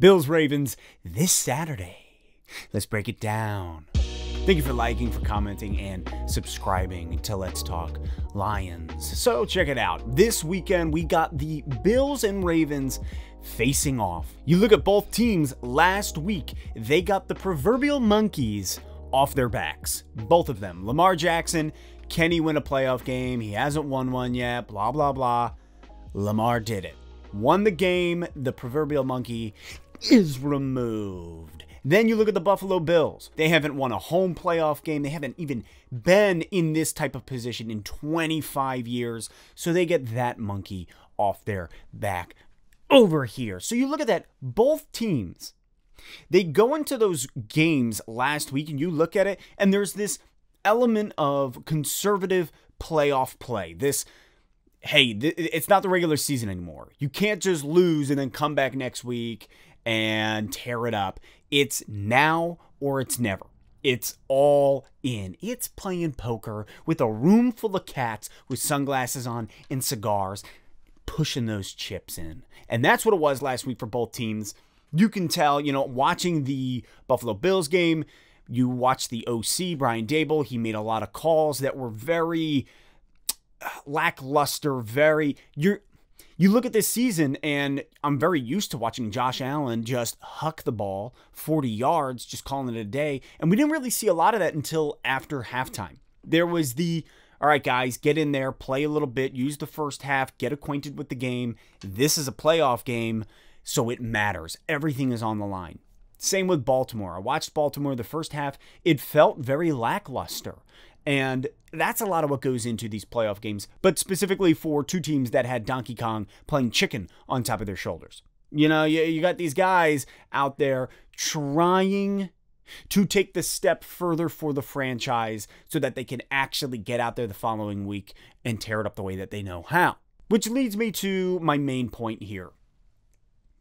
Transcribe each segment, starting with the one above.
Bills Ravens this Saturday. Let's break it down. Thank you for liking, for commenting, and subscribing to Let's Talk Lions. So, check it out. This weekend, we got the Bills and Ravens facing off. You look at both teams last week, they got the proverbial monkeys off their backs. Both of them. Lamar Jackson, can he win a playoff game? He hasn't won one yet, blah, blah, blah. Lamar did it. Won the game. The proverbial monkey is removed. Then you look at the Buffalo Bills. They haven't won a home playoff game. They haven't even been in this type of position in 25 years. So they get that monkey off their back over here. So you look at that, both teams, they go into those games last week and you look at it, and there's this element of conservative playoff play. This hey, it's not the regular season anymore. You can't just lose and then come back next week and tear it up. It's now or it's never. It's all in. It's playing poker with a room full of cats with sunglasses on and cigars, pushing those chips in. And that's what it was last week for both teams. You can tell, you know, watching the Buffalo Bills game, you watch the OC, Brian Daboll, he made a lot of calls that were very lackluster, very you're you look at this season and I'm very used to watching Josh Allen just huck the ball 40 yards, just calling it a day. And we didn't really see a lot of that until after halftime. There was the all right, guys, get in there, play a little bit, use the first half, get acquainted with the game. This is a playoff game, so it matters. Everything is on the line. Same with Baltimore. I watched Baltimore the first half. It felt very lackluster. And that's a lot of what goes into these playoff games, but specifically for two teams that had Donkey Kong playing chicken on top of their shoulders. You know, you, you got these guys out there trying to take the step further for the franchise so that they can actually get out there the following week and tear it up the way that they know how. Which leads me to my main point here.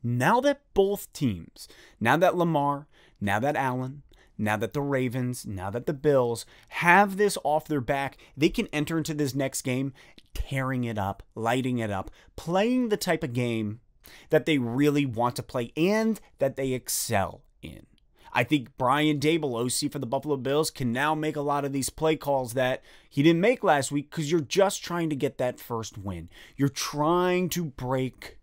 Now that both teams, now that Lamar, now that Allen, now that the Ravens, now that the Bills have this off their back, they can enter into this next game tearing it up, lighting it up, playing the type of game that they really want to play and that they excel in. I think Brian Daboll, OC for the Buffalo Bills, can now make a lot of these play calls that he didn't make last week because you're just trying to get that first win. You're trying to break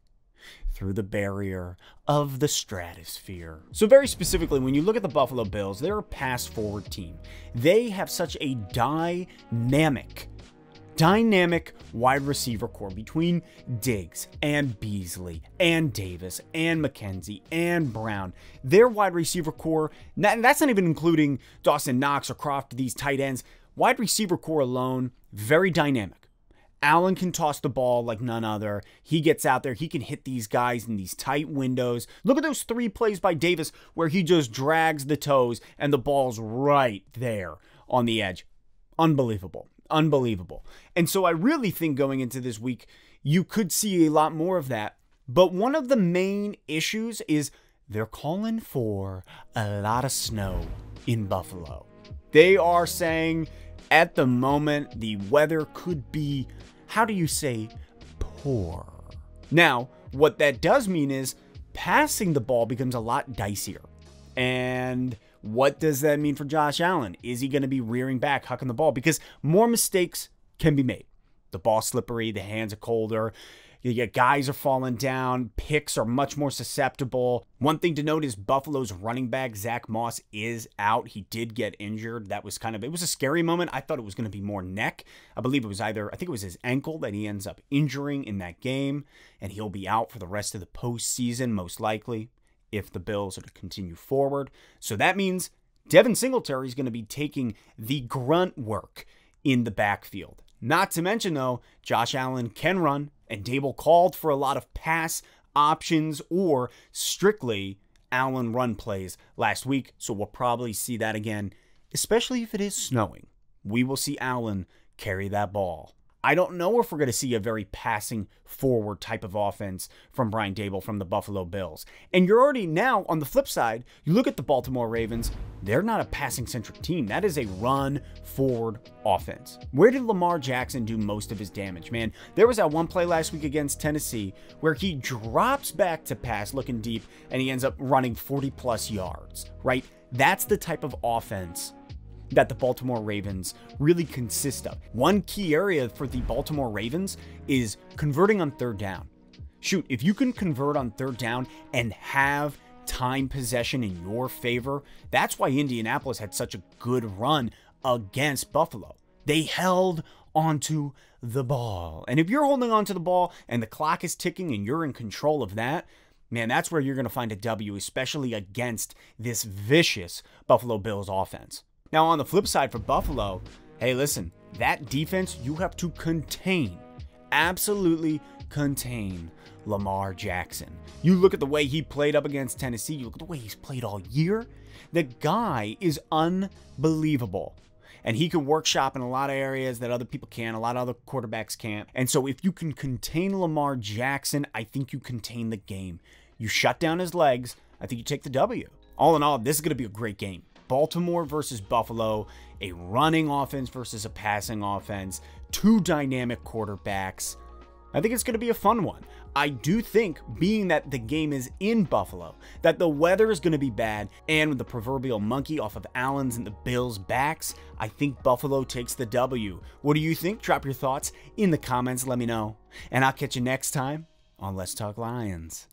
through the barrier of the stratosphere. So, very specifically, when you look at the Buffalo Bills, they're a pass forward team. They have such a dynamic, dynamic wide receiver core between Diggs and Beasley and Davis and McKenzie and Brown. Their wide receiver core, and that's not even including Dawson Knox or Kroft, these tight ends. Wide receiver core alone, very dynamic. Allen can toss the ball like none other. He gets out there. He can hit these guys in these tight windows. Look at those three plays by Davis where he just drags the toes and the ball's right there on the edge. Unbelievable. Unbelievable. And so I really think going into this week, you could see a lot more of that. But one of the main issues is they're calling for a lot of snow in Buffalo. They are saying at the moment the weather could be how do you say poor? Now, what that does mean is passing the ball becomes a lot dicier. And what does that mean for Josh Allen? Is he going to be rearing back, hucking the ball? Because more mistakes can be made. The ball slippery, the hands are colder. Your guys are falling down. Picks are much more susceptible. One thing to note is Buffalo's running back, Zach Moss, is out. He did get injured. That was kind of, it was a scary moment. I thought it was going to be more neck. I believe it was either, I think it was his ankle that he ends up injuring in that game, and he'll be out for the rest of the postseason, most likely, if the Bills are to continue forward. So that means Devin Singletary is going to be taking the grunt work in the backfield. Not to mention, though, Josh Allen can run, and Daboll called for a lot of pass options or strictly Allen run plays last week. So we'll probably see that again, especially if it is snowing. We will see Allen carry that ball. I don't know if we're going to see a very passing forward type of offense from Brian Daboll from the Buffalo Bills. And you're already now on the flip side, you look at the Baltimore Ravens, they're not a passing centric team. That is a run forward offense. Where did Lamar Jackson do most of his damage, man? There was that one play last week against Tennessee where he drops back to pass looking deep and he ends up running 40 plus yards, right? That's the type of offense that the Baltimore Ravens really consist of. One key area for the Baltimore Ravens is converting on third down. Shoot, if you can convert on third down and have time possession in your favor, that's why Indianapolis had such a good run against Buffalo. They held onto the ball. And if you're holding onto the ball and the clock is ticking and you're in control of that, man, that's where you're going to find a W, especially against this vicious Buffalo Bills offense. Now, on the flip side for Buffalo, hey, listen, that defense you have to contain, absolutely contain Lamar Jackson. You look at the way he played up against Tennessee, you look at the way he's played all year. The guy is unbelievable. And he can workshop in a lot of areas that other people can, a lot of other quarterbacks can't. And so if you can contain Lamar Jackson, I think you contain the game. You shut down his legs, I think you take the W. All in all, this is going to be a great game. Baltimore versus Buffalo, a running offense versus a passing offense, two dynamic quarterbacks. I think it's going to be a fun one. I do think, being that the game is in Buffalo, that the weather is going to be bad, and with the proverbial monkey off of Allen's and the Bills' backs, I think Buffalo takes the W. What do you think? Drop your thoughts in the comments, let me know. And I'll catch you next time on Let's Talk Lions.